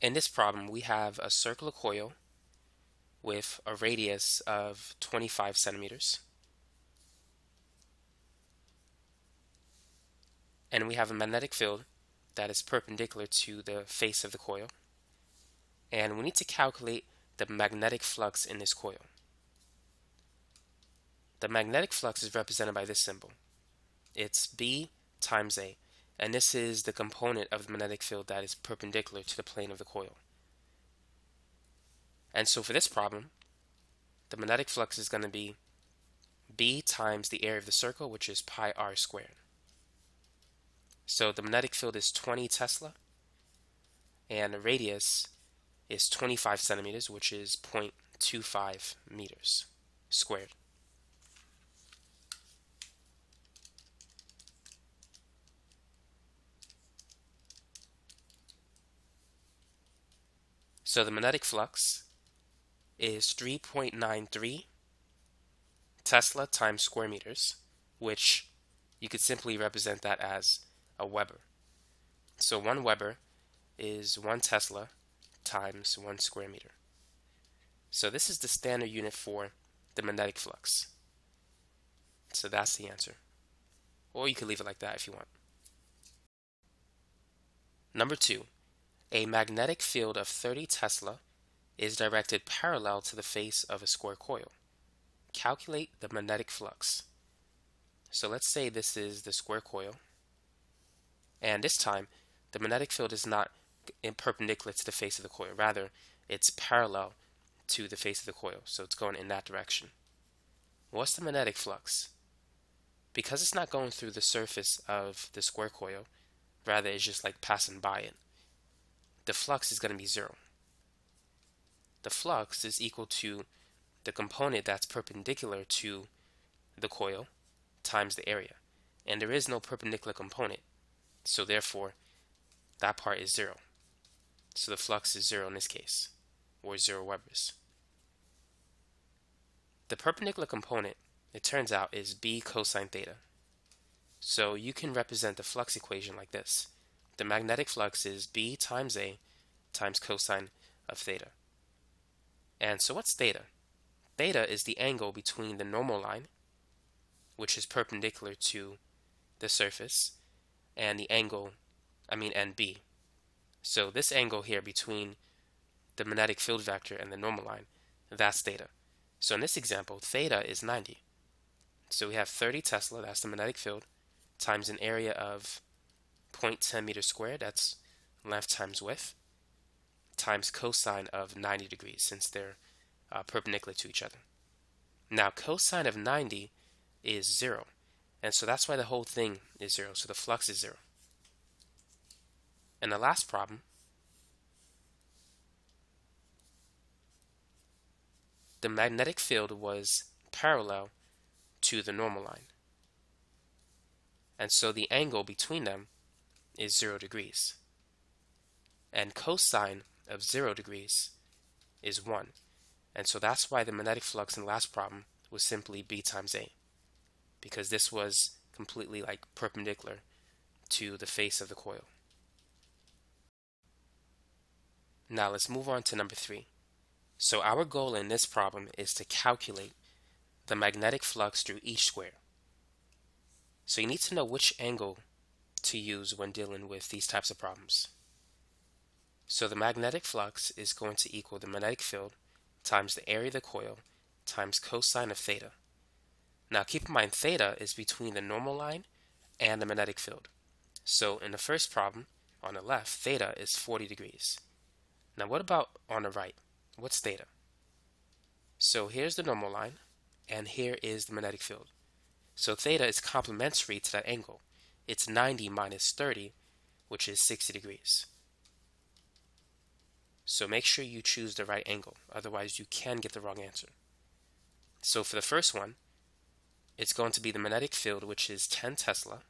In this problem, we have a circular coil with a radius of 25 centimeters. And we have a magnetic field that is perpendicular to the face of the coil. And we need to calculate the magnetic flux in this coil. The magnetic flux is represented by this symbol. It's B times A and this is the component of the magnetic field that is perpendicular to the plane of the coil. And so for this problem, the magnetic flux is going to be B times the area of the circle, which is pi r squared. So the magnetic field is 20 Tesla, and the radius is 25 centimeters, which is 0.25 meters squared. So the magnetic flux is 3.93 Tesla times square meters, which you could simply represent that as a Weber. So 1 Weber is 1 Tesla times 1 square meter. So this is the standard unit for the magnetic flux. So that's the answer. Or you could leave it like that if you want. Number 2. A magnetic field of 30 Tesla is directed parallel to the face of a square coil. Calculate the magnetic flux. So let's say this is the square coil. And this time, the magnetic field is not perpendicular to the face of the coil. Rather, it's parallel to the face of the coil. So it's going in that direction. What's the magnetic flux? Because it's not going through the surface of the square coil, rather it's just like passing by it the flux is going to be zero. The flux is equal to the component that's perpendicular to the coil times the area. And there is no perpendicular component. So therefore, that part is zero. So the flux is zero in this case, or zero Webers. The perpendicular component, it turns out, is b cosine theta. So you can represent the flux equation like this. The magnetic flux is B times A times cosine of theta. And so what's theta? Theta is the angle between the normal line, which is perpendicular to the surface, and the angle, I mean NB. So this angle here between the magnetic field vector and the normal line, that's theta. So in this example, theta is 90. So we have 30 Tesla, that's the magnetic field, times an area of 0.10 meters squared, that's length times width, times cosine of 90 degrees, since they're uh, perpendicular to each other. Now, cosine of 90 is 0, and so that's why the whole thing is 0, so the flux is 0. And the last problem, the magnetic field was parallel to the normal line. And so the angle between them is 0 degrees. And cosine of 0 degrees is 1. And so that's why the magnetic flux in the last problem was simply B times A. Because this was completely like perpendicular to the face of the coil. Now let's move on to number 3. So our goal in this problem is to calculate the magnetic flux through each square. So you need to know which angle to use when dealing with these types of problems. So the magnetic flux is going to equal the magnetic field times the area of the coil times cosine of theta. Now keep in mind theta is between the normal line and the magnetic field. So in the first problem on the left, theta is 40 degrees. Now what about on the right? What's theta? So here's the normal line and here is the magnetic field. So theta is complementary to that angle it's 90 minus 30, which is 60 degrees. So make sure you choose the right angle, otherwise you can get the wrong answer. So for the first one, it's going to be the magnetic field, which is 10 Tesla,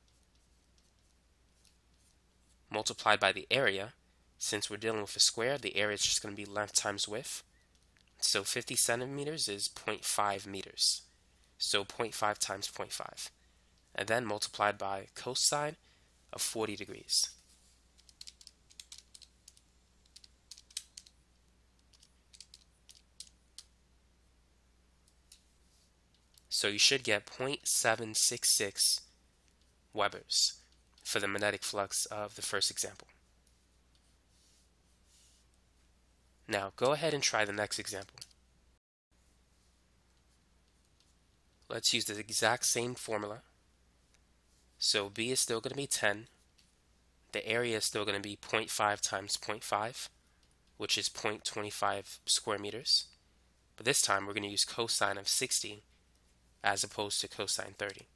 multiplied by the area. Since we're dealing with a square, the area is just going to be length times width. So 50 centimeters is 0.5 meters. So 0.5 times 0.5 and then multiplied by cosine of 40 degrees. So you should get 0.766 Webers for the magnetic flux of the first example. Now go ahead and try the next example. Let's use the exact same formula so B is still going to be 10. The area is still going to be 0.5 times 0.5, which is 0.25 square meters. But this time we're going to use cosine of 60 as opposed to cosine 30.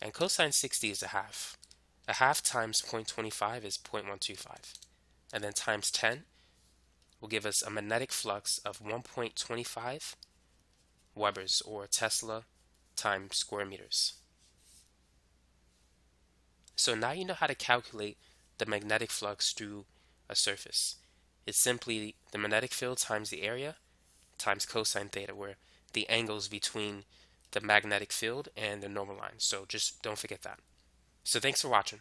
And cosine 60 is a half. A half times 0.25 is 0.125. And then times 10 will give us a magnetic flux of 1.25 Webers or Tesla times square meters. So now you know how to calculate the magnetic flux through a surface. It's simply the magnetic field times the area times cosine theta, where the angles between the magnetic field and the normal line. So just don't forget that. So thanks for watching.